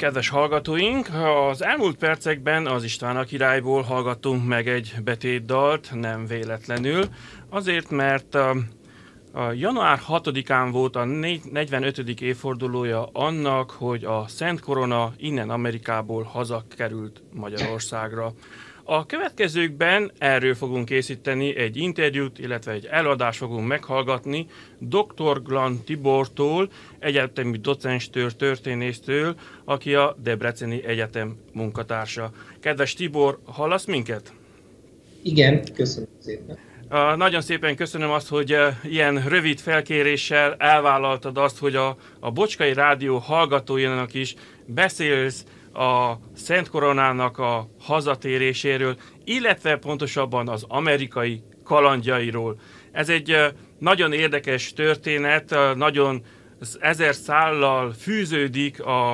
Kedves hallgatóink, az elmúlt percekben az István a királyból hallgattunk meg egy betétdalt, nem véletlenül, azért, mert a, a január 6-án volt a 45. évfordulója annak, hogy a Szent Korona innen Amerikából hazakerült Magyarországra. A következőkben erről fogunk készíteni egy interjút, illetve egy előadást fogunk meghallgatni dr. Glan Tibortól, egyetemi docenstől, történésztől, aki a Debreceni Egyetem munkatársa. Kedves Tibor, hallasz minket? Igen, köszönöm szépen. Nagyon szépen köszönöm azt, hogy ilyen rövid felkéréssel elvállaltad azt, hogy a, a Bocskai Rádió hallgatóinak is beszélsz a Szent Koronának a hazatéréséről, illetve pontosabban az amerikai kalandjairól. Ez egy nagyon érdekes történet, nagyon ezer szállal fűződik a,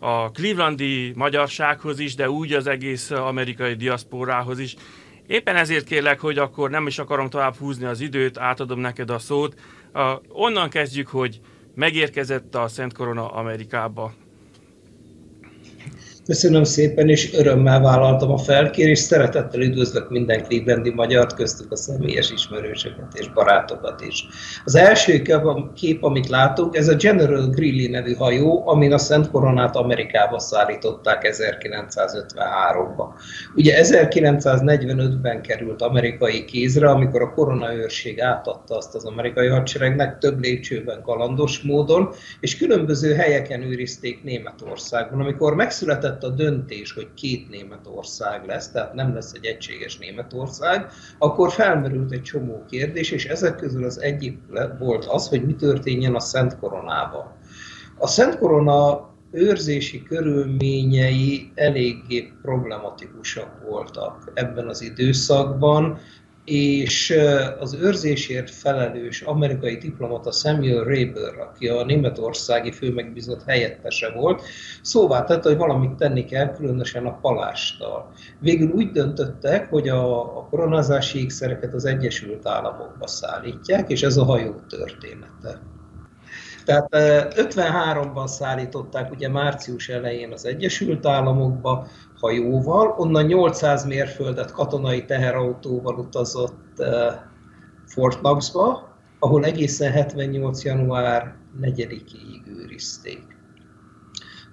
a clevelandi magyarsághoz is, de úgy az egész amerikai diaszpórához is. Éppen ezért kérlek, hogy akkor nem is akarom tovább húzni az időt, átadom neked a szót. Onnan kezdjük, hogy megérkezett a Szent Korona Amerikába. Köszönöm szépen, és örömmel vállaltam a felkérést. Szeretettel üdvözlök minden Clevelandi magyart, köztük a személyes ismerősöket és barátokat is. Az első kép, amit látunk, ez a General Greeley nevű hajó, amin a Szent Koronát Amerikába szállították 1953-ba. Ugye 1945-ben került amerikai kézre, amikor a koronaőrség átadta azt az amerikai hadseregnek több lépcsőben kalandos módon, és különböző helyeken őrizték Németországban. Amikor megszületett született a döntés, hogy két Németország lesz, tehát nem lesz egy egységes Németország, akkor felmerült egy csomó kérdés, és ezek közül az egyik volt az, hogy mi történjen a Szent Koronával. A Szent Korona őrzési körülményei eléggé problematikusak voltak ebben az időszakban, és az őrzésért felelős amerikai diplomata Samuel Raber, aki a németországi főmegbízott helyettese volt, szóvá tette, hogy valamit tenni kell, különösen a palástal. Végül úgy döntöttek, hogy a, a koronázási ékszereket az Egyesült Államokba szállítják, és ez a hajó története. Tehát 53-ban szállították ugye március elején az Egyesült Államokba hajóval, onnan 800 mérföldet katonai teherautóval utazott Fort Knoxba, ahol egészen 78. január 4-ig őrizték.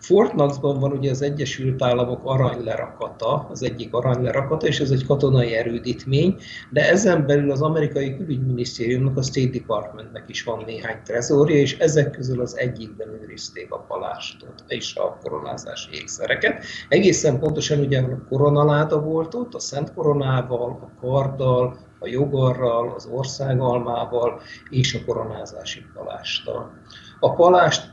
Fort Knoxban van ugye az Egyesült Államok aranylerakata, az egyik aranylerakata, és ez egy katonai erődítmény, de ezen belül az amerikai külügyminisztériumnak, a State Departmentnek is van néhány trezorja, és ezek közül az egyikben őrizték a palástot és a koronázási ékszereket. Egészen pontosan ugye a koronaláda volt ott, a Szent Koronával, a karddal, a jogarral, az országalmával és a koronázási palásttal. A palást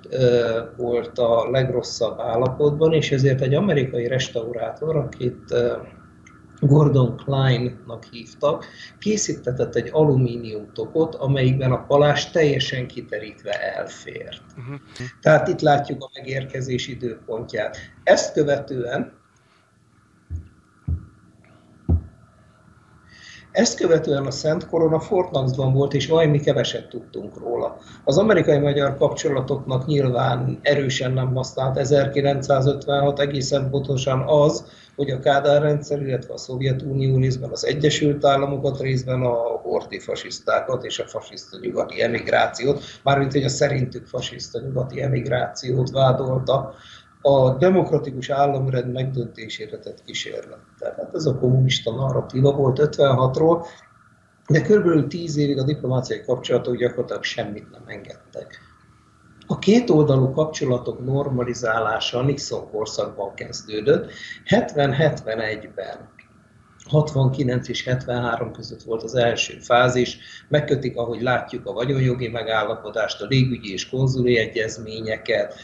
volt a legrosszabb állapotban, és ezért egy amerikai restaurátor, akit Gordon Klein-nak hívtak, készítetett egy alumínium topot, amelyikben a palás teljesen kiterítve elfért. Uh-huh. Tehát itt látjuk a megérkezés időpontját. Ezt követően Ezt követően a Szent Korona Fort Knoxban volt, és valami keveset tudtunk róla. Az amerikai-magyar kapcsolatoknak nyilván erősen nem használt 1956 egészen pontosan az, hogy a Kádár rendszer, illetve a Szovjetunió részben az Egyesült Államokat, részben a horti fasisztákat és a fasiszta nyugati emigrációt, mármint hogy a szerintük fasiszta nyugati emigrációt vádolta a demokratikus államrend megdöntésére tett kísérlet. Tehát ez a kommunista narratíva volt 56-ról, de körülbelül 10 évig a diplomáciai kapcsolatok gyakorlatilag semmit nem engedtek. A két oldalú kapcsolatok normalizálása Nixon korszakban kezdődött. 70-71-ben 69 és 73 között volt az első fázis, megkötik, ahogy látjuk, a vagyonjogi megállapodást, a légügyi és konzuli egyezményeket,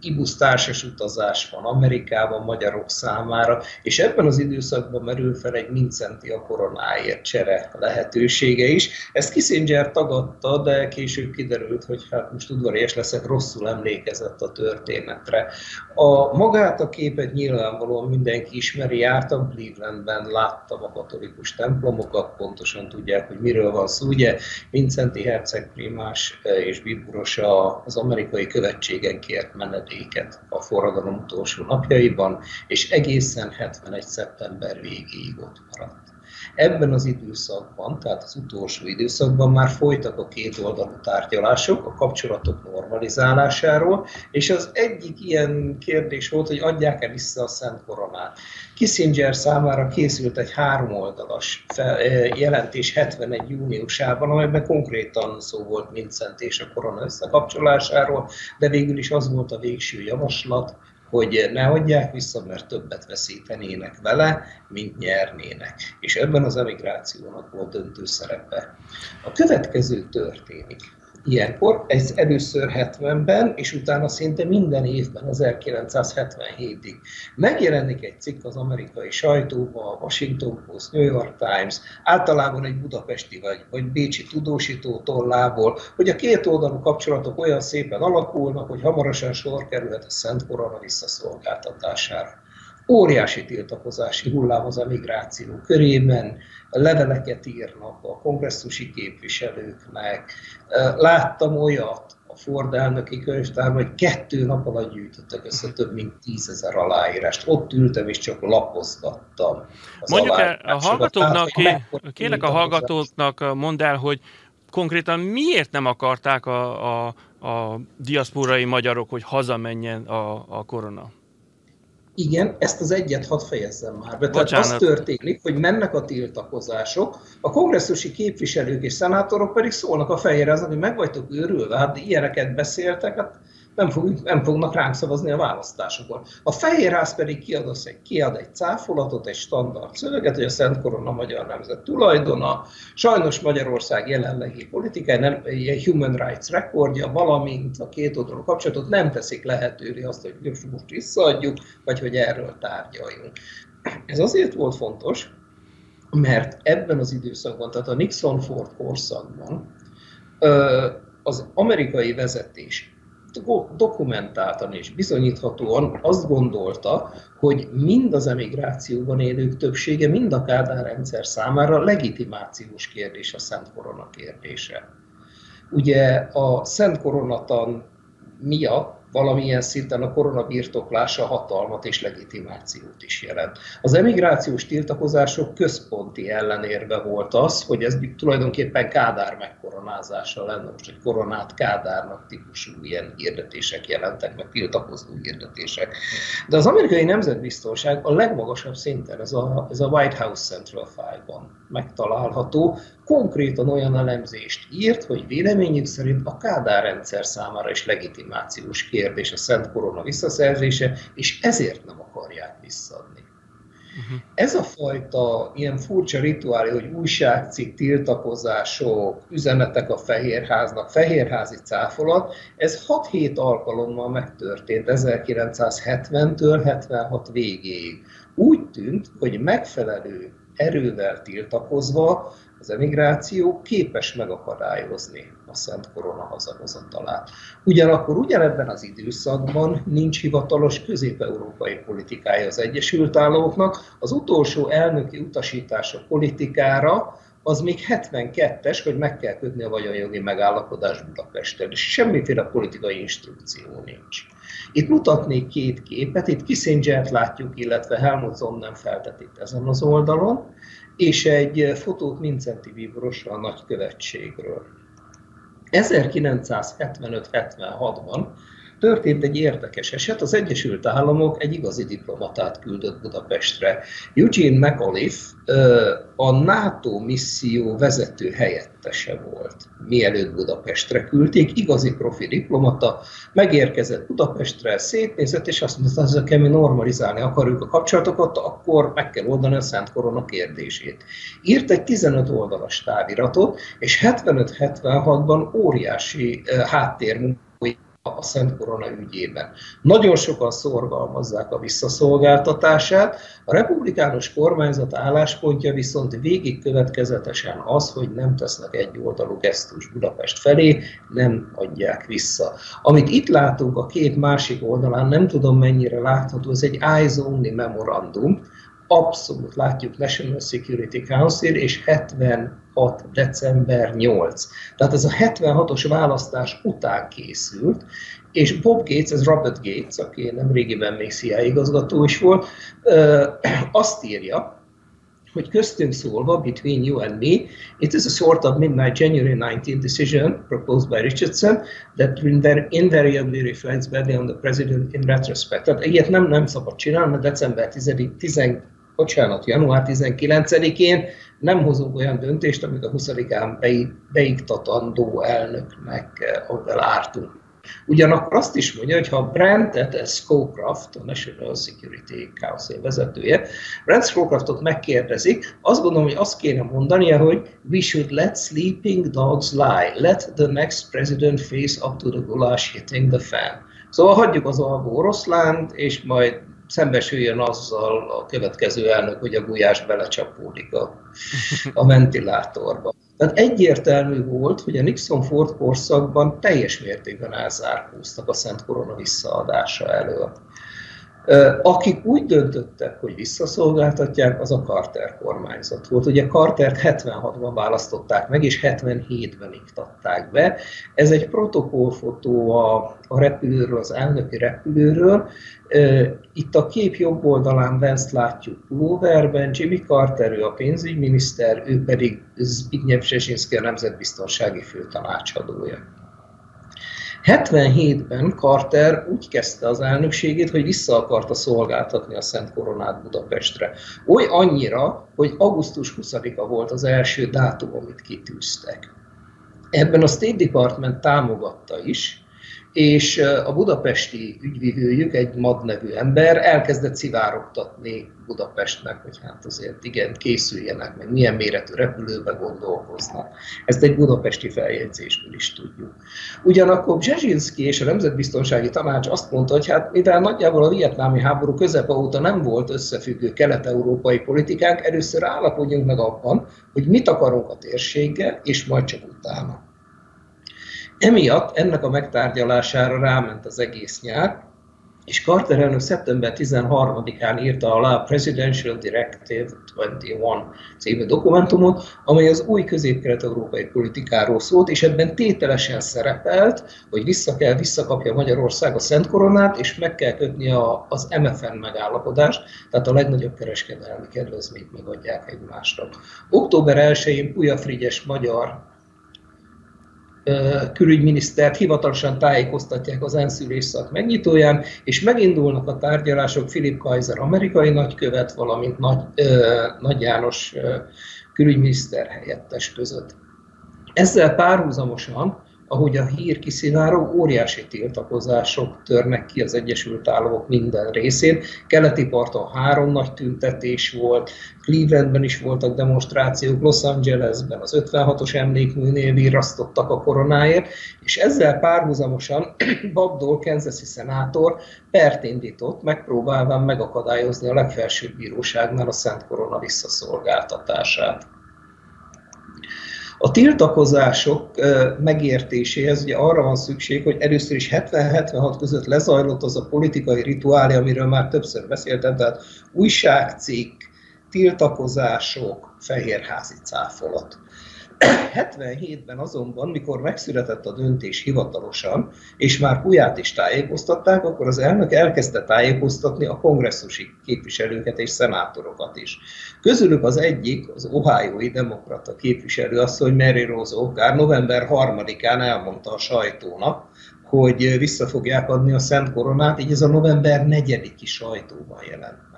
IBUS társas utazás van Amerikában magyarok számára, és ebben az időszakban merül fel egy Mincenti a koronáért csere lehetősége is. Ezt Kissinger tagadta, de később kiderült, hogy hát most udvarias leszek, rosszul emlékezett a történetre. A magát a képet nyilvánvalóan mindenki ismeri, jártam Clevelandben, szemben láttam a katolikus templomokat, pontosan tudják, hogy miről van szó. Ugye Vincenti Herceg primás és Bíboros az amerikai követségen kért menedéket a forradalom utolsó napjaiban, és egészen 71. szeptember végéig ott maradt. Ebben az időszakban, tehát az utolsó időszakban már folytak a két oldalú tárgyalások a kapcsolatok normalizálásáról, és az egyik ilyen kérdés volt, hogy adják-e vissza a Szent Koronát. Kissinger számára készült egy háromoldalas eh, jelentés 71. júniusában, amelyben konkrétan szó volt Vincent és a korona összekapcsolásáról, de végül is az volt a végső javaslat, hogy ne adják vissza, mert többet veszítenének vele, mint nyernének. És ebben az emigrációnak volt döntő szerepe. A következő történik ilyenkor, ez először 70-ben, és utána szinte minden évben 1977-ig. Megjelenik egy cikk az amerikai sajtóban, a Washington Post, New York Times, általában egy budapesti vagy, vagy bécsi tudósító tollából, hogy a két oldalú kapcsolatok olyan szépen alakulnak, hogy hamarosan sor kerülhet a Szent Korona visszaszolgáltatására óriási tiltakozási hullám az emigráció körében, leveleket írnak a kongresszusi képviselőknek. Láttam olyat a Ford elnöki könyvtárban, hogy kettő nap alatt gyűjtöttek össze több mint tízezer aláírást. Ott ültem és csak lapozgattam. Mondjuk el, a hallgatóknak, kérlek a hallgatóknak mondd el, hogy konkrétan miért nem akarták a, a, a diaszporai magyarok, hogy hazamenjen a, a korona? Igen, ezt az egyet hadd fejezzem már be. Tehát az történik, hogy mennek a tiltakozások, a kongresszusi képviselők és szenátorok pedig szólnak a fejére, hogy meg vagytok őrülve, hát ilyeneket beszéltek, hát nem, fog, nem fognak ránk szavazni a választásokon. A Fehérház pedig kiad, egy, kiad egy cáfolatot, egy standard szöveget, hogy a Szent Korona magyar nemzet tulajdona, sajnos Magyarország jelenlegi politikai, nem, human rights rekordja, valamint a két oldalú kapcsolatot nem teszik lehetővé azt, hogy most visszaadjuk, vagy hogy erről tárgyaljunk. Ez azért volt fontos, mert ebben az időszakban, tehát a Nixon-Ford korszakban az amerikai vezetés dokumentáltan és bizonyíthatóan azt gondolta, hogy mind az emigrációban élők többsége, mind a Kádár rendszer számára legitimációs kérdés a Szent Korona kérdése. Ugye a Szent Koronatan miatt valamilyen szinten a korona birtoklása hatalmat és legitimációt is jelent. Az emigrációs tiltakozások központi ellenérve volt az, hogy ez tulajdonképpen Kádár megkoronázása lenne, most egy koronát Kádárnak típusú ilyen hirdetések jelentek, meg tiltakozó hirdetések. De az amerikai nemzetbiztonság a legmagasabb szinten, ez a, ez a White House Central File-ban megtalálható, konkrétan olyan elemzést írt, hogy véleményük szerint a Kádár rendszer számára is legitimációs kérdés a Szent Korona visszaszerzése, és ezért nem akarják visszaadni. Uh-huh. Ez a fajta ilyen furcsa rituálé, hogy újságcikk, tiltakozások, üzenetek a Fehérháznak, Fehérházi cáfolat, ez 6-7 alkalommal megtörtént 1970-től 76 végéig. Úgy tűnt, hogy megfelelő erővel tiltakozva az emigráció képes megakadályozni a Szent Korona hazahozatalát. Ugyanakkor ugyanebben az időszakban nincs hivatalos közép-európai politikája az Egyesült Államoknak. Az utolsó elnöki utasítás a politikára az még 72-es, hogy meg kell kötni a vagyonjogi megállapodás Budapesten, és semmiféle politikai instrukció nincs. Itt mutatnék két képet, itt Kissinger-t látjuk, illetve Helmut Zonnen feltet itt ezen az oldalon, és egy fotót Mincenti Bíborosra a nagykövetségről. 1975-76-ban történt egy érdekes eset. Az Egyesült Államok egy igazi diplomatát küldött Budapestre. Eugene McAuliffe a NATO misszió vezető helyettese volt, mielőtt Budapestre küldték. Igazi profi diplomata, megérkezett Budapestre, szétnézett, és azt mondta, hogy ezzel mi normalizálni akarjuk a kapcsolatokat, akkor meg kell oldani a Szent Korona kérdését. Írt egy 15 oldalas táviratot, és 75-76-ban óriási háttérmunkát a Szent Korona ügyében. Nagyon sokan szorgalmazzák a visszaszolgáltatását, a republikánus kormányzat álláspontja viszont végig következetesen az, hogy nem tesznek egy oldalú gesztus Budapest felé, nem adják vissza. Amit itt látunk a két másik oldalán, nem tudom mennyire látható, ez egy eyes only memorandum, abszolút látjuk National Security Council, és 76 december 8. Tehát ez a 76-os választás után készült, és Bob Gates, ez Robert Gates, aki nem régiben még CIA igazgató is volt, azt írja, hogy köztünk szólva, between you and me, it is a sort of midnight January 19 decision proposed by Richardson that invariably reflects badly on the president in retrospect. Tehát ilyet nem, nem szabad csinálni, mert december 10, 10 bocsánat, január 19-én nem hozunk olyan döntést, amit a 20-án beiktatandó elnöknek, amivel ártunk. Ugyanakkor azt is mondja, hogy ha Brandt Scowcroft, a National Security Council vezetője, Brent Scowcroftot megkérdezik, azt gondolom, hogy azt kéne mondania, hogy we should let sleeping dogs lie, let the next president face up to the goulash hitting the fan. Szóval hagyjuk az alvó oroszlánt, és majd szembesüljön azzal a következő elnök, hogy a gulyás belecsapódik a, a ventilátorba. Tehát egyértelmű volt, hogy a Nixon-Ford korszakban teljes mértékben elzárkóztak a Szent Korona visszaadása elől. Akik úgy döntöttek, hogy visszaszolgáltatják, az a Carter kormányzat volt. Ugye Cartert 76-ban választották meg, és 77-ben iktatták be. Ez egy protokollfotó a, a repülőről, az elnöki repülőről. Itt a kép jobb oldalán Vance látjuk pulóverben, Jimmy Carter, ő a pénzügyminiszter, ő pedig Zbigniew Brzezinski, a nemzetbiztonsági főtanácsadója. 77-ben Carter úgy kezdte az elnökségét, hogy vissza akarta szolgáltatni a Szent Koronát Budapestre. Oly annyira, hogy augusztus 20-a volt az első dátum, amit kitűztek. Ebben a State Department támogatta is, és a budapesti ügyvivőjük, egy MAD nevű ember elkezdett szivárogtatni Budapestnek, hogy hát azért igen, készüljenek, meg milyen méretű repülőbe gondolkoznak. Ezt egy budapesti feljegyzésből is tudjuk. Ugyanakkor Bzezsinszki és a Nemzetbiztonsági Tanács azt mondta, hogy hát mivel nagyjából a vietnámi háború közepe óta nem volt összefüggő kelet-európai politikánk, először állapodjunk meg abban, hogy mit akarunk a térséggel, és majd csak utána. Emiatt ennek a megtárgyalására ráment az egész nyár, és Carter elnök szeptember 13-án írta alá a Presidential Directive 21 című dokumentumot, amely az új közép-kelet-európai politikáról szólt, és ebben tételesen szerepelt, hogy vissza kell, visszakapja Magyarország a Szent Koronát, és meg kell kötni a, az MFN megállapodást, tehát a legnagyobb kereskedelmi kedvezményt megadják egymásnak. Október 1-én Puja Frigyes magyar külügyminisztert hivatalosan tájékoztatják az ENSZ ülésszak megnyitóján, és megindulnak a tárgyalások Philip Kaiser amerikai nagykövet, valamint Nagy, Nagy János külügyminiszter helyettes között. Ezzel párhuzamosan ahogy a hír kiszivárog, óriási tiltakozások törnek ki az Egyesült Államok minden részén. Keleti parton három nagy tüntetés volt, Clevelandben is voltak demonstrációk, Los Angelesben az 56-os emlékműnél virrasztottak a koronáért, és ezzel párhuzamosan Bob Dole, Kansas-i szenátor pert indított, megpróbálván megakadályozni a legfelsőbb bíróságnál a Szent Korona visszaszolgáltatását. A tiltakozások megértéséhez ugye arra van szükség, hogy először is 70-76 között lezajlott az a politikai rituálé, amiről már többször beszéltem, tehát újságcikk, tiltakozások, fehérházi cáfolat. 77-ben azonban, mikor megszületett a döntés hivatalosan, és már Kuját is tájékoztatták, akkor az elnök elkezdte tájékoztatni a kongresszusi képviselőket és szenátorokat is. Közülük az egyik, az Ohioi demokrata képviselő asszony Mary Rose O'Gár november 3-án elmondta a sajtónak, hogy vissza fogják adni a Szent Koronát, így ez a november 4-i sajtóban jelent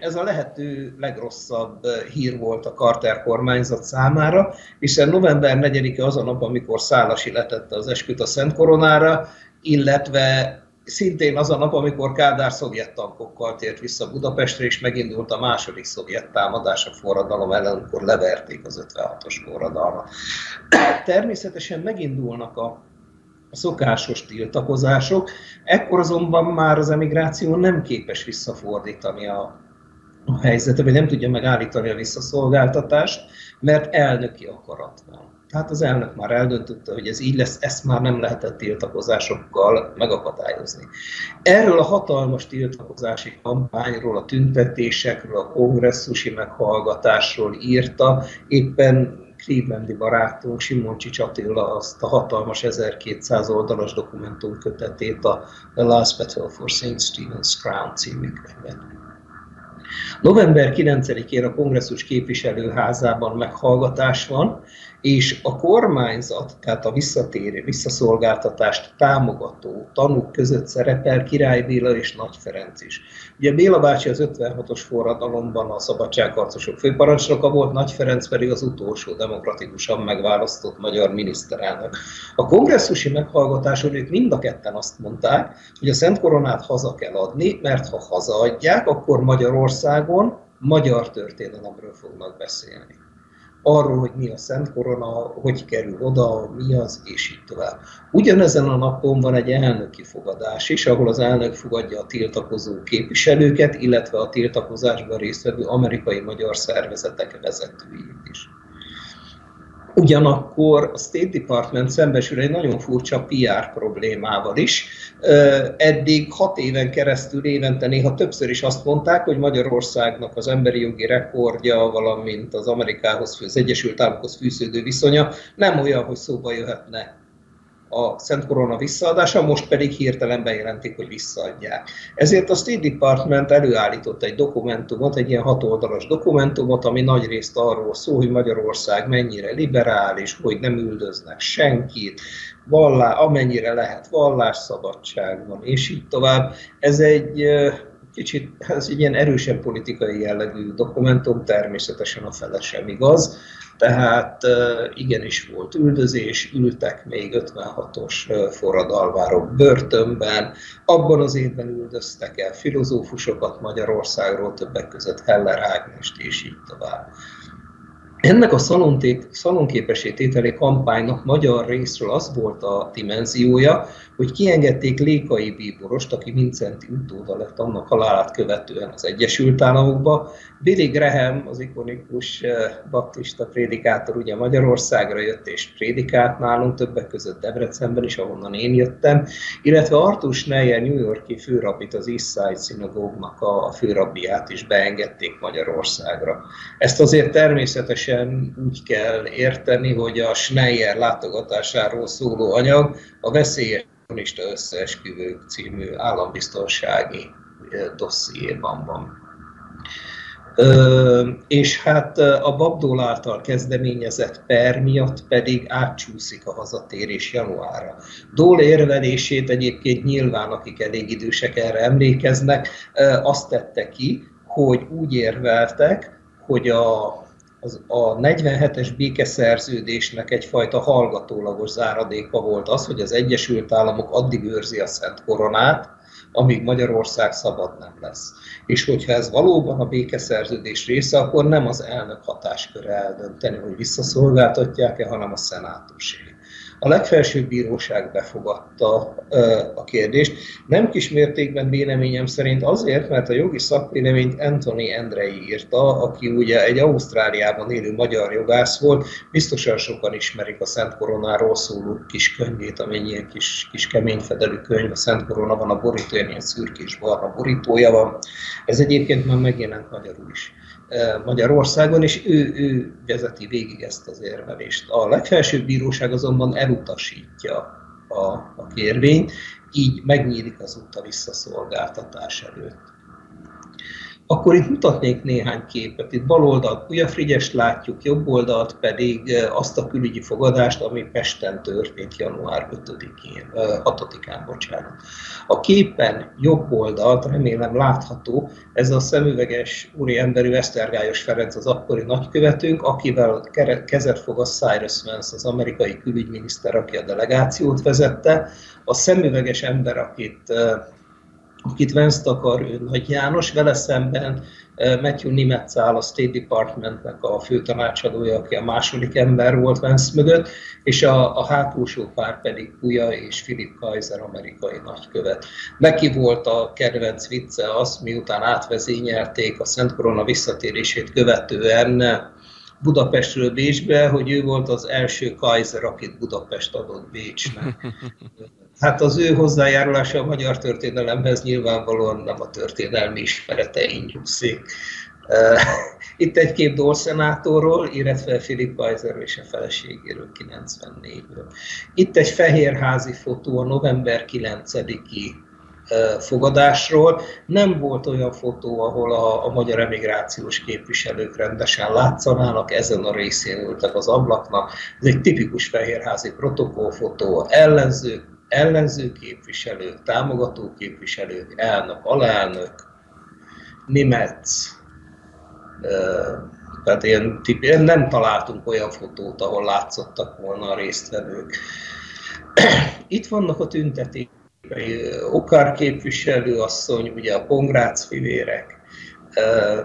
ez a lehető legrosszabb hír volt a Carter kormányzat számára, hiszen november 4-e az a nap, amikor Szálasi letette az esküt a Szent Koronára, illetve szintén az a nap, amikor Kádár szovjet tankokkal tért vissza Budapestre, és megindult a második szovjet támadás a forradalom ellen, amikor leverték az 56-os forradalmat. Természetesen megindulnak a a szokásos tiltakozások, ekkor azonban már az emigráció nem képes visszafordítani a, a helyzetet, vagy nem tudja megállítani a visszaszolgáltatást, mert elnöki akarat van. Tehát az elnök már eldöntötte, hogy ez így lesz, ezt már nem lehetett tiltakozásokkal megakadályozni. Erről a hatalmas tiltakozási kampányról, a tüntetésekről, a kongresszusi meghallgatásról írta éppen Clevelandi barátunk Simon Csics Attila azt a hatalmas 1200 oldalas dokumentum kötetét, a The Last Battle for St. Stephen's Crown című könyvet. November 9-én a kongresszus képviselőházában meghallgatás van, és a kormányzat, tehát a visszatérő, visszaszolgáltatást támogató tanúk között szerepel Király Béla és Nagy Ferenc is. Ugye Béla bácsi az 56-os forradalomban a szabadságharcosok főparancsnoka volt, Nagy Ferenc pedig az utolsó demokratikusan megválasztott magyar miniszterelnök. A kongresszusi meghallgatáson ők mind a ketten azt mondták, hogy a Szent Koronát haza kell adni, mert ha hazaadják, akkor Magyarországon magyar történelemről fognak beszélni arról, hogy mi a Szent Korona, hogy kerül oda, mi az, és így tovább. Ugyanezen a napon van egy elnöki fogadás is, ahol az elnök fogadja a tiltakozó képviselőket, illetve a tiltakozásban résztvevő amerikai-magyar szervezetek vezetőit is. Ugyanakkor a State Department szembesül egy nagyon furcsa PR problémával is. Eddig hat éven keresztül évente néha többször is azt mondták, hogy Magyarországnak az emberi jogi rekordja, valamint az Amerikához, az Egyesült Államokhoz fűződő viszonya nem olyan, hogy szóba jöhetne a Szent Korona visszaadása, most pedig hirtelen bejelentik, hogy visszaadják. Ezért a State Department előállított egy dokumentumot, egy ilyen hatoldalas dokumentumot, ami nagy részt arról szól, hogy Magyarország mennyire liberális, hogy nem üldöznek senkit, vallá, amennyire lehet vallásszabadság van, és így tovább. Ez egy kicsit, ez egy ilyen erősen politikai jellegű dokumentum, természetesen a fele sem igaz, tehát igenis volt üldözés, ültek még 56-os forradalvárok börtönben, abban az évben üldöztek el filozófusokat Magyarországról, többek között Heller Ágnest és így tovább. Ennek a szalonképesítételi kampánynak magyar részről az volt a dimenziója, hogy kiengedték Lékai Bíborost, aki Vincenti utóda lett annak halálát követően az Egyesült Államokba. Billy Graham, az ikonikus eh, baptista prédikátor, ugye Magyarországra jött és prédikált nálunk, többek között Debrecenben is, ahonnan én jöttem, illetve Arthur Schneyer, New Yorki főrabit, az East Side Synagognak a főrabbiát is beengedték Magyarországra. Ezt azért természetesen úgy kell érteni, hogy a Schneyer látogatásáról szóló anyag a veszélyes kommunista összeesküvők című állambiztonsági dossziéban van. Ö, és hát a Babdól által kezdeményezett per miatt pedig átcsúszik a hazatérés januárra. Dól érvelését egyébként nyilván, akik elég idősek erre emlékeznek, azt tette ki, hogy úgy érveltek, hogy a az, a 47-es békeszerződésnek egyfajta hallgatólagos záradéka volt az, hogy az Egyesült Államok addig őrzi a Szent Koronát, amíg Magyarország szabad nem lesz. És hogyha ez valóban a békeszerződés része, akkor nem az elnök hatásköre eldönteni, hogy visszaszolgáltatják-e, hanem a szenátusé. A legfelsőbb bíróság befogadta a kérdést. Nem kis mértékben véleményem szerint azért, mert a jogi szakvéleményt Anthony Andrei írta, aki ugye egy Ausztráliában élő magyar jogász volt, biztosan sokan ismerik a Szent Koronáról szóló kis könyvét, amely ilyen kis, kis keményfedelű könyv, a Szent Korona van a borító, ilyen szürkés barna borítója van. Ez egyébként már megjelent magyarul is. Magyarországon, és ő, ő vezeti végig ezt az érvelést. A legfelsőbb bíróság azonban elutasítja a, a kérvényt, így megnyílik az út a visszaszolgáltatás előtt. Akkor itt mutatnék néhány képet. Itt bal oldalt Frigyes látjuk, jobb oldalt pedig azt a külügyi fogadást, ami Pesten történt január 5-én, 6-án, bocsánat. A képen jobb oldalt, remélem látható, ez a szemüveges úri emberű Esztergályos Ferenc, az akkori nagykövetőnk, akivel kezet fog a Cyrus Vance, az amerikai külügyminiszter, aki a delegációt vezette. A szemüveges ember, akit akit Vance akar, ő Nagy János, vele szemben Matthew Nimetszál, a State Departmentnek a főtanácsadója, aki a második ember volt Vance mögött, és a, a hátulsó pár pedig Puja és Philip Kaiser, amerikai nagykövet. Neki volt a kedvenc vicce az, miután átvezényelték a Szent Korona visszatérését követően Budapestről Bécsbe, hogy ő volt az első Kaiser, akit Budapest adott Bécsnek. Hát az ő hozzájárulása a magyar történelemhez nyilvánvalóan nem a történelmi ismeretein nyugszik. Itt egy kép Dorszenátorról, illetve Philip Weiser és a feleségéről 94-ből. Itt egy fehérházi fotó a november 9-i fogadásról. Nem volt olyan fotó, ahol a, a magyar emigrációs képviselők rendesen látszanának, ezen a részén ültek az ablaknak. Ez egy tipikus fehérházi protokollfotó, ellenzők, ellenző képviselők, támogató képviselők, elnök, alelnök, Nimetz, tehát ilyen tip, nem találtunk olyan fotót, ahol látszottak volna a résztvevők. Itt vannak a tüntetések, Okár képviselő asszony, ugye a Pongrác fivérek,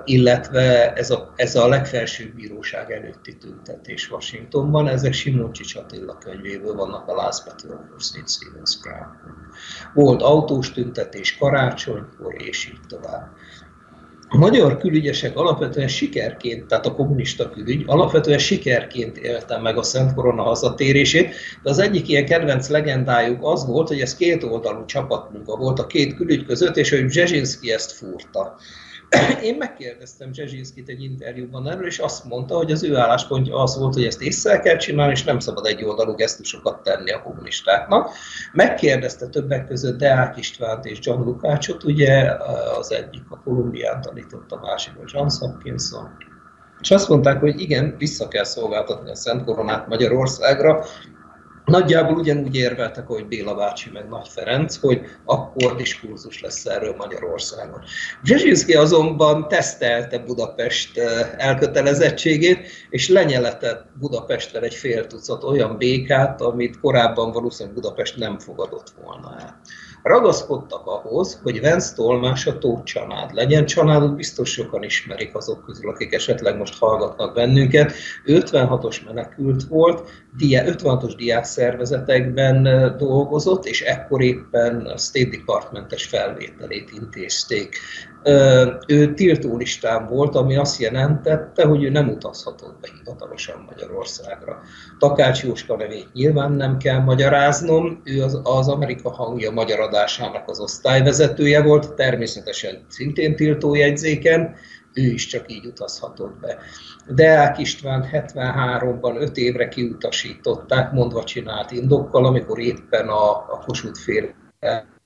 illetve ez a, ez a legfelsőbb bíróság előtti tüntetés Washingtonban, ezek Simoncsik Attila könyvéből vannak a Last Battle of St. Stephen's Ground. Volt autós tüntetés karácsonykor, és így tovább. A magyar külügyesek alapvetően sikerként, tehát a kommunista külügy, alapvetően sikerként élte meg a Szent Korona hazatérését, de az egyik ilyen kedvenc legendájuk az volt, hogy ez két oldalú csapatmunka volt a két külügy között, és hogy Bzezsinszki ezt fúrta. Én megkérdeztem Zsezsinszkit egy interjúban erről, és azt mondta, hogy az ő álláspontja az volt, hogy ezt észre kell csinálni, és nem szabad egy oldalú gesztusokat tenni a kommunistáknak. Megkérdezte többek között Deák Istvánt és John Lukácsot, ugye az egyik a Kolumbián tanított, a másik a John Hopkinson, és azt mondták, hogy igen, vissza kell szolgáltatni a Szent Koronát Magyarországra, Nagyjából ugyanúgy érveltek, hogy Béla bácsi meg Nagy Ferenc, hogy akkor diskurzus lesz erről Magyarországon. Brzezsinszki azonban tesztelte Budapest eh, elkötelezettségét, és lenyeletett Budapesten egy fél tucat olyan békát, amit korábban valószínűleg Budapest nem fogadott volna el ragaszkodtak ahhoz, hogy Vence tolmása Tóth Csanád legyen. Csanádot biztos sokan ismerik azok közül, akik esetleg most hallgatnak bennünket. 56-os menekült volt, 56-os diákszervezetekben dolgozott, és ekkor éppen a State Departmentes felvételét intézték ő tiltólistán volt, ami azt jelentette, hogy ő nem utazhatott be hivatalosan Magyarországra. Takács Jóska nevét nyilván nem kell magyaráznom, ő az, az Amerika hangja magyar adásának az osztályvezetője volt, természetesen szintén tiltójegyzéken, ő is csak így utazhatott be. Deák István 73-ban 5 évre kiutasították, mondva csinált indokkal, amikor éppen a, a Kossuth fél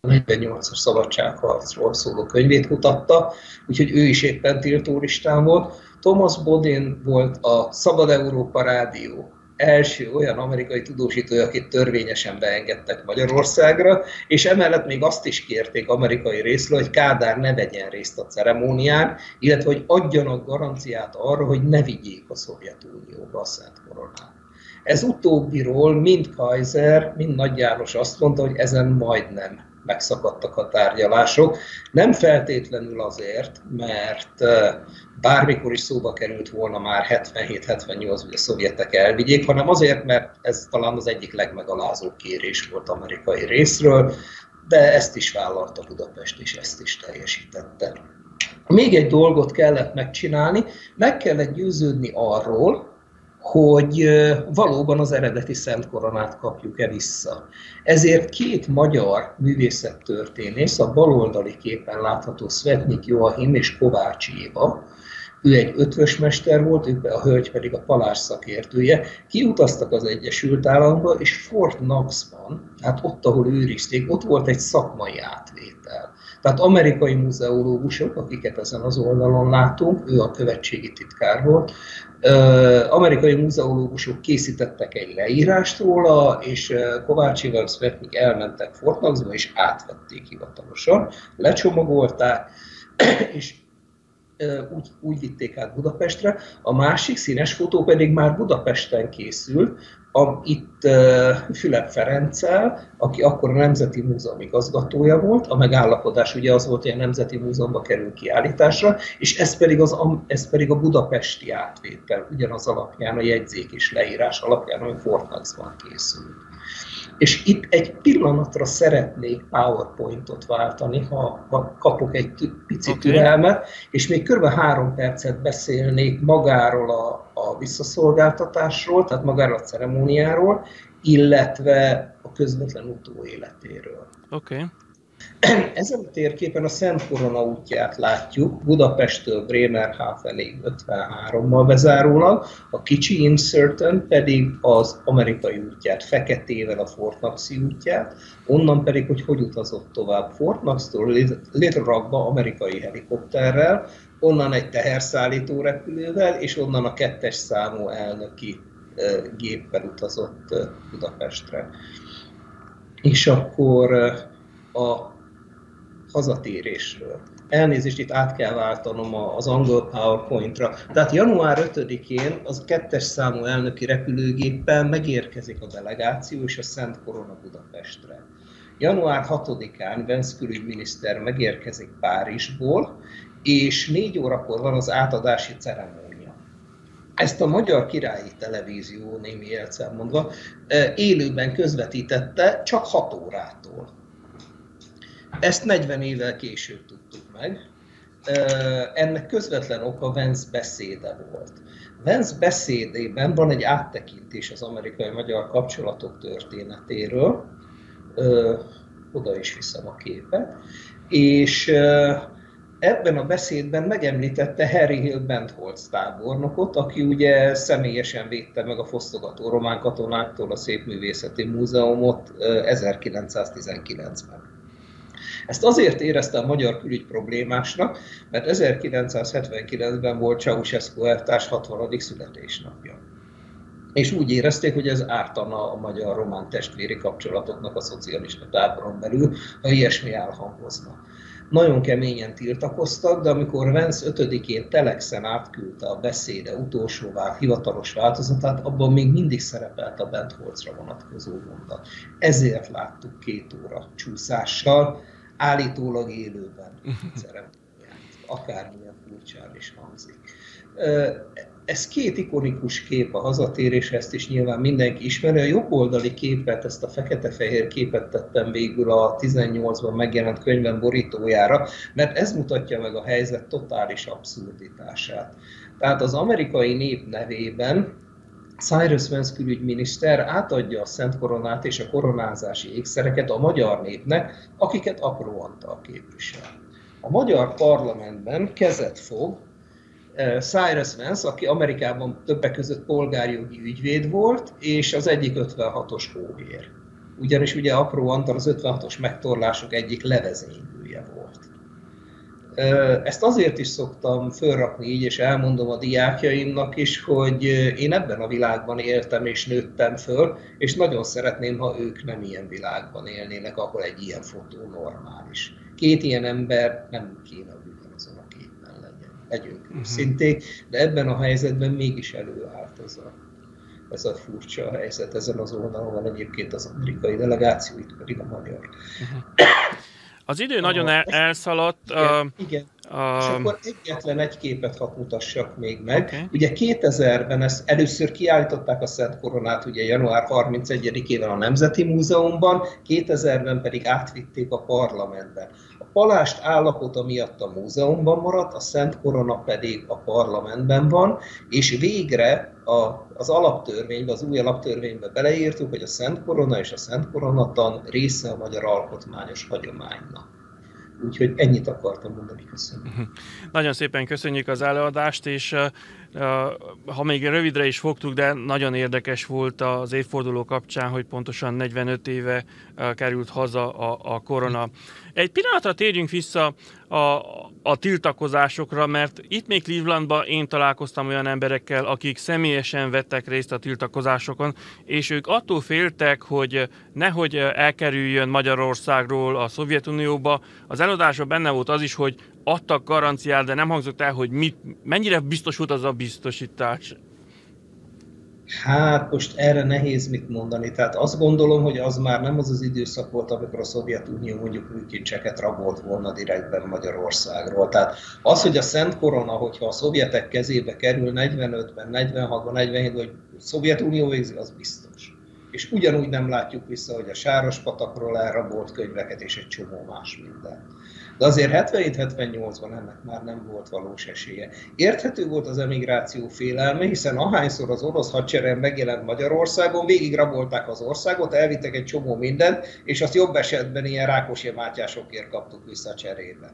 48-as szabadságharcról szóló könyvét mutatta, úgyhogy ő is éppen tiltólistán volt. Thomas Bodin volt a Szabad Európa Rádió első olyan amerikai tudósítója, akit törvényesen beengedtek Magyarországra, és emellett még azt is kérték amerikai részről, hogy Kádár ne vegyen részt a ceremónián, illetve hogy adjanak garanciát arra, hogy ne vigyék a Szovjetunióba a Szent Koronát. Ez utóbbiról mind Kaiser, mind Nagy János azt mondta, hogy ezen majdnem megszakadtak a tárgyalások. Nem feltétlenül azért, mert bármikor is szóba került volna már 77-78, hogy a szovjetek elvigyék, hanem azért, mert ez talán az egyik legmegalázóbb kérés volt amerikai részről, de ezt is vállalta Budapest, és ezt is teljesítette. Még egy dolgot kellett megcsinálni, meg kellett győződni arról, hogy valóban az eredeti Szent Koronát kapjuk-e vissza. Ezért két magyar művészettörténész, a baloldali képen látható Svetnik Joachim és Kovács Éva, ő egy ötvös mester volt, ő a hölgy pedig a palás szakértője, kiutaztak az Egyesült Államokba, és Fort Knoxban, hát ott, ahol őrizték, ott volt egy szakmai átvétel. Tehát amerikai muzeológusok, akiket ezen az oldalon látunk, ő a követségi titkár volt, amerikai muzeológusok készítettek egy leírást róla, és Kovács Iván Svetnik elmentek Fort Knoxba, és átvették hivatalosan, lecsomagolták, és úgy, úgy vitték át Budapestre. A másik színes fotó pedig már Budapesten készült, a, itt uh, Fülep Ferenccel, aki akkor a Nemzeti Múzeum igazgatója volt, a megállapodás ugye az volt, hogy a Nemzeti Múzeumba kerül kiállításra, és ez pedig, az, ez pedig a budapesti átvétel, ugyanaz alapján, a jegyzék és leírás alapján, ami Fortnaxban készült. És itt egy pillanatra szeretnék PowerPointot váltani, ha, ha kapok egy pici okay. türelmet, és még kb. három percet beszélnék magáról a, a visszaszolgáltatásról, tehát magáról a ceremóniáról, illetve a közvetlen utóéletéről. Oké. Okay. Ezen a térképen a Szent Korona útját látjuk, Budapesttől Bremerhavenig 53-mal bezárólag, a kicsi inserten pedig az amerikai útját, feketével a Fort Knoxi útját, onnan pedig, hogy hogy utazott tovább Fort Knox-tól Little Rockba amerikai helikopterrel, onnan egy teherszállító repülővel, és onnan a kettes számú elnöki géppel utazott Budapestre. És akkor a hazatérésről. Elnézést, itt át kell váltanom az angol PowerPoint-ra. Tehát január 5-én az kettes számú elnöki repülőgéppel megérkezik a delegáció és a Szent Korona Budapestre. Január 6-án Vence külügyminiszter megérkezik Párizsból, és négy órakor van az átadási ceremónia. Ezt a Magyar Királyi Televízió, némi mondva, élőben közvetítette csak 6 órától. Ezt 40 évvel később tudtuk meg. Ennek közvetlen oka Vance beszéde volt. Vance beszédében van egy áttekintés az amerikai-magyar kapcsolatok történetéről, oda is viszem a képet, és ebben a beszédben megemlítette Harry Hill Bentholz tábornokot, aki ugye személyesen védte meg a fosztogató román katonáktól a Szépművészeti Múzeumot 1919-ben. Ezt azért érezte a magyar külügy problémásnak, mert 1979-ben volt Ceausescu eltárs 60. születésnapja. És úgy érezték, hogy ez ártana a magyar-román testvéri kapcsolatoknak a szocialista táboron belül, ha ilyesmi elhangozna. Nagyon keményen tiltakoztak, de amikor Vence 5-én Telexen átküldte a beszéde utolsó hivatalos változatát, abban még mindig szerepelt a Bentholzra vonatkozó mondat. Ezért láttuk két óra csúszással, állítólag élőben ceremóniát, akármilyen furcsán is hangzik. Ez két ikonikus kép a hazatérés, ezt is nyilván mindenki ismeri. A jobb oldali képet, ezt a fekete-fehér képet tettem végül a 18-ban megjelent könyvem borítójára, mert ez mutatja meg a helyzet totális abszurditását. Tehát az amerikai nép nevében Cyrus Vance külügyminiszter átadja a Szent Koronát és a koronázási ékszereket a magyar népnek, akiket apró Antal képvisel. A magyar parlamentben kezet fog Cyrus Vance, aki Amerikában többek között polgárjogi ügyvéd volt, és az egyik 56-os hóhér. Ugyanis ugye apró Antal az 56-os megtorlások egyik levezénylője volt. Ezt azért is szoktam fölrakni így, és elmondom a diákjaimnak is, hogy én ebben a világban éltem és nőttem föl, és nagyon szeretném, ha ők nem ilyen világban élnének, ahol egy ilyen fotó normális. Két ilyen ember nem kéne, hogy ugyanazon a képen legyen. Legyünk uh-huh. őszinték, de ebben a helyzetben mégis előállt ez a, ez a furcsa helyzet. Ezen az oldalon van egyébként az amerikai delegáció, itt pedig a magyar. Uh-huh. Az idő nagyon el, elszaladt. Igen, uh, igen. És akkor egyetlen egy képet hadd mutassak még meg. Okay. Ugye 2000-ben ezt először kiállították a Szent Koronát, ugye január 31-ével a Nemzeti Múzeumban, 2000-ben pedig átvitték a parlamentbe. A palást állapota miatt a múzeumban maradt, a Szent Korona pedig a parlamentben van, és végre a, az alaptörvénybe, az új alaptörvénybe beleírtuk, hogy a Szent Korona és a Szent Koronatan része a magyar alkotmányos hagyománynak. Úgyhogy ennyit akartam mondani, köszönöm. Nagyon szépen köszönjük az előadást, és ha még rövidre is fogtuk, de nagyon érdekes volt az évforduló kapcsán, hogy pontosan 45 éve került haza a, a korona. Egy pillanatra térjünk vissza a, a tiltakozásokra, mert itt még Clevelandban én találkoztam olyan emberekkel, akik személyesen vettek részt a tiltakozásokon, és ők attól féltek, hogy nehogy elkerüljön Magyarországról a Szovjetunióba. Az előadásban benne volt az is, hogy adtak garanciát, de nem hangzott el, hogy mit, mennyire biztosult az a biztosítás. Hát most erre nehéz mit mondani. Tehát azt gondolom, hogy az már nem az az időszak volt, amikor a Szovjetunió mondjuk műkincseket rabolt volna direktben Magyarországról. Tehát az, hogy a Szent Korona, hogyha a szovjetek kezébe kerül 45-ben, 46-ban, 47-ben, hogy a Szovjetunió végzi, az biztos. És ugyanúgy nem látjuk vissza, hogy a Sáros patakról elrabolt könyveket és egy csomó más minden. De azért 77-78-ban ennek már nem volt valós esélye. Érthető volt az emigráció félelme, hiszen ahányszor az orosz hadsereg megjelent Magyarországon, végig rabolták az országot, elvittek egy csomó mindent, és azt jobb esetben ilyen Rákosi Mátyásokért kaptuk vissza cserébe.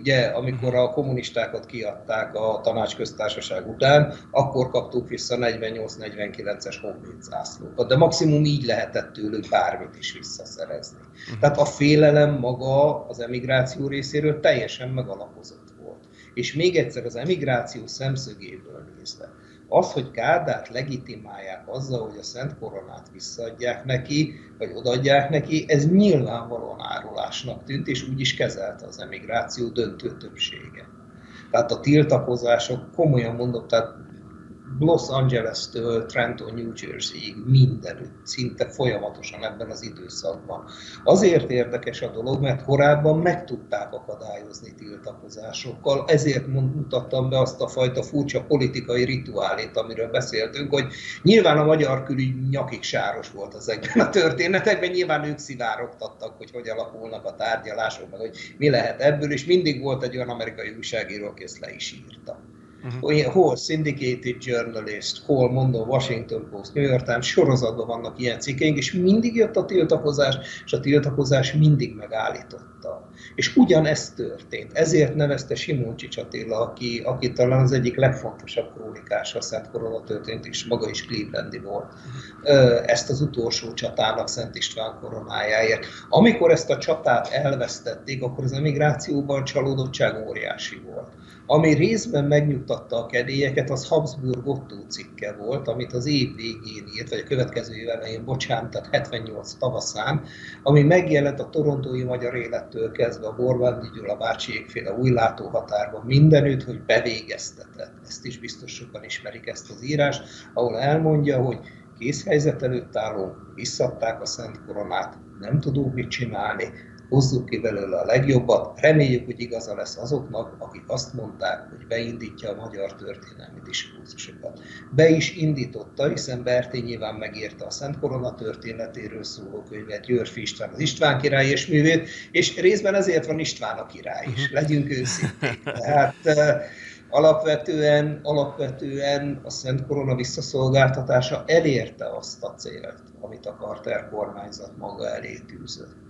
Ugye, amikor a kommunistákat kiadták a tanácsköztársaság után, akkor kaptuk vissza 48-49-es honvéd zászlókat, de maximum így lehetett tőlük bármit is visszaszerezni. Uh-huh. Tehát a félelem maga az emigráció részéről teljesen megalapozott volt. És még egyszer az emigráció szemszögéből nézve, az, hogy Kádárt legitimálják azzal, hogy a Szent Koronát visszaadják neki, vagy odaadják neki, ez nyilvánvalóan árulásnak tűnt, és úgy is kezelte az emigráció döntő többsége. Tehát a tiltakozások, komolyan mondom, tehát Los Angeles-től Trenton, New Jersey-ig mindenütt, szinte folyamatosan ebben az időszakban. Azért érdekes a dolog, mert korábban meg tudták akadályozni tiltakozásokkal, ezért mutattam be azt a fajta furcsa politikai rituálét, amiről beszéltünk, hogy nyilván a magyar külügy nyakig sáros volt ezekben a történetekben, nyilván ők szivárogtattak, hogy hogy alakulnak a tárgyalások, hogy mi lehet ebből, és mindig volt egy olyan amerikai újságíró, aki ezt le is írta. Uh-huh. Hol Syndicated Journalist, hol mondom Washington Post, New York Times sorozatban vannak ilyen cikkeink, és mindig jött a tiltakozás, és a tiltakozás mindig megállította. És ugyanezt történt. Ezért nevezte Csics Attila, aki, aki talán az egyik legfontosabb krónikása a Szent Korona történt, és maga is Clevelandi volt. Ezt az utolsó csatának Szent István koronájáért. Amikor ezt a csatát elvesztették, akkor az emigrációban csalódottság óriási volt ami részben megnyugtatta a kedélyeket, az Habsburg Otto cikke volt, amit az év végén írt, vagy a következő év elején, bocsánat, tehát 78 tavaszán, ami megjelent a torontói magyar élettől kezdve a Borbándi Gyula bácsiékféle új látóhatárban mindenütt, hogy bevégeztetett. Ezt is biztos sokan ismerik ezt az írást, ahol elmondja, hogy készhelyzet előtt állunk, visszadták a Szent Koronát, nem tudunk mit csinálni, hozzuk ki belőle a legjobbat, reméljük, hogy igaza lesz azoknak, akik azt mondták, hogy beindítja a magyar történelmi diskurzusokat. Be is indította, hiszen Berti nyilván megírta a Szent Korona történetéről szóló könyvet, Györfi István az István király és művét, és részben ezért van István a király is, mhm. legyünk őszinték. Tehát alapvetően, alapvetően a Szent Korona visszaszolgáltatása elérte azt a célt, amit a Carter kormányzat maga elé tűzött.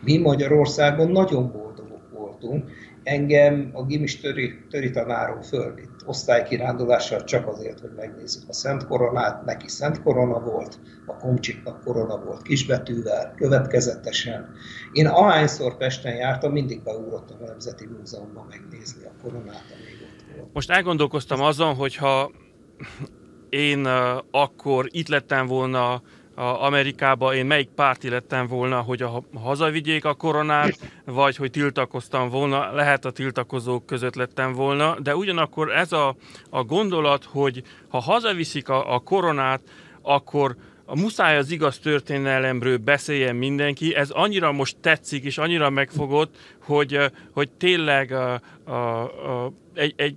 Mi Magyarországon nagyon boldogok voltunk. Engem a gimis töri, töri tanárom fölvitt osztálykirándulással csak azért, hogy megnézzük a Szent Koronát. Neki Szent Korona volt, a Komcsiknak Korona volt kisbetűvel, következetesen. Én ahányszor Pesten jártam, mindig beugrottam a Nemzeti Múzeumban megnézni a koronát, amíg ott volt. Most elgondolkoztam azon, hogyha én akkor itt lettem volna a Amerikába én melyik párti lettem volna, hogy a hazavigyék a koronát, vagy hogy tiltakoztam volna, lehet a tiltakozók között lettem volna, de ugyanakkor ez a, a gondolat, hogy ha hazaviszik a, a koronát, akkor a muszáj az igaz történelemről beszéljen mindenki, ez annyira most tetszik, és annyira megfogott, hogy, hogy tényleg a, a, a, egy, egy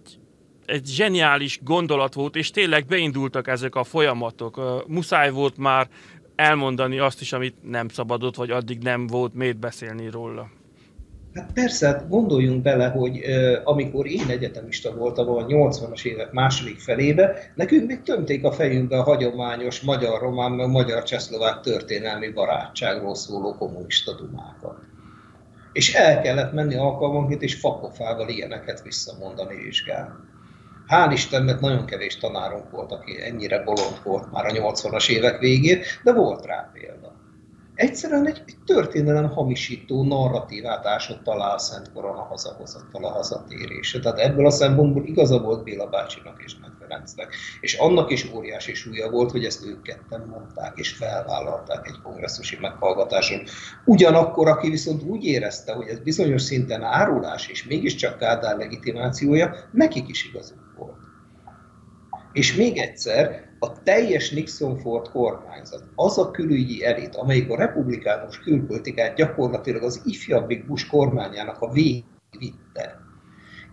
egy zseniális gondolat volt, és tényleg beindultak ezek a folyamatok. Muszáj volt már elmondani azt is, amit nem szabadott, vagy addig nem volt miért beszélni róla. Hát persze, hát gondoljunk bele, hogy amikor én egyetemista voltam a 80-as évek második felébe, nekünk még tömték a fejünkbe a hagyományos magyar-román, meg magyar-csehszlovák történelmi barátságról szóló kommunista dumákat. És el kellett menni alkalmanként, és fakofával ilyeneket visszamondani vizsgálni. Hál' Istennek nagyon kevés tanárunk volt, aki ennyire bolond volt már a 80-as évek végén, de volt rá példa. Egyszerűen egy, egy történelem hamisító narratívát ásott alá a Szent Korona hazahozattal a hazatérése. Tehát ebből a szempontból igaza volt Béla bácsinak és Nagy Ferencnek. És annak is óriási súlya volt, hogy ezt ők ketten mondták és felvállalták egy kongresszusi meghallgatáson. Ugyanakkor, aki viszont úgy érezte, hogy ez bizonyos szinten árulás, és mégiscsak Kádár legitimációja, nekik is igazuk. És még egyszer, a teljes Nixon-Ford kormányzat, az a külügyi elit, amelyik a republikánus külpolitikát gyakorlatilag az ifjabbik Bush kormányának a végig vitte,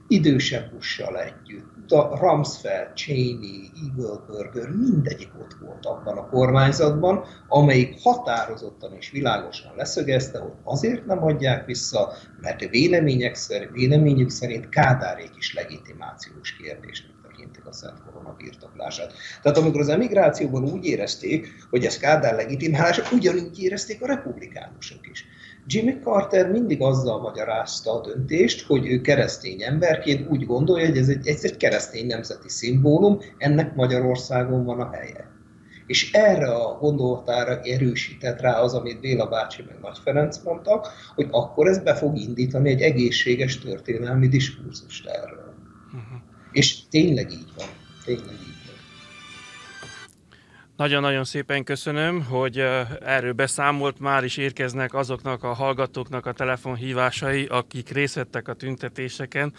idősebb bussal együtt, a Rumsfeld, Cheney, Eagleburger, mindegyik ott volt abban a kormányzatban, amelyik határozottan és világosan leszögezte, hogy azért nem adják vissza, mert vélemények szerint, véleményük szerint Kádárék is legitimációs tekintik a Szent Korona birtoklását. Tehát amikor az emigrációban úgy érezték, hogy ez Kádár legitimálás, ugyanúgy érezték a republikánusok is. Jimmy Carter mindig azzal magyarázta a döntést, hogy ő keresztény emberként úgy gondolja, hogy ez egy, ez egy keresztény nemzeti szimbólum, ennek Magyarországon van a helye. És erre a gondolatára erősített rá az, amit Béla bácsi meg Nagy Ferenc mondtak, hogy akkor ez be fog indítani egy egészséges történelmi diskurzust erről. És tényleg így van. Tényleg így nagyon-nagyon szépen köszönöm, hogy erről beszámolt, már is érkeznek azoknak a hallgatóknak a telefonhívásai, akik részt vettek a tüntetéseken.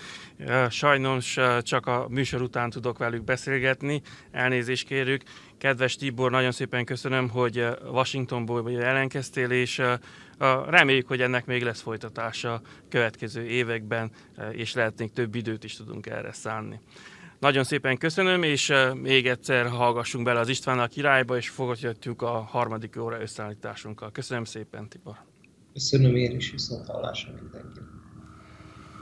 Sajnos csak a műsor után tudok velük beszélgetni, elnézést kérjük. Kedves Tibor, nagyon szépen köszönöm, hogy Washingtonból jelenkeztél, és reméljük, hogy ennek még lesz folytatása következő években, és lehetnénk több időt is tudunk erre szánni. Nagyon szépen köszönöm, és még egyszer hallgassunk bele az István a királyba, és fogadjuk a harmadik óra összeállításunkkal. Köszönöm szépen, Tibor. Köszönöm én is, viszont hallásra mindenkinek.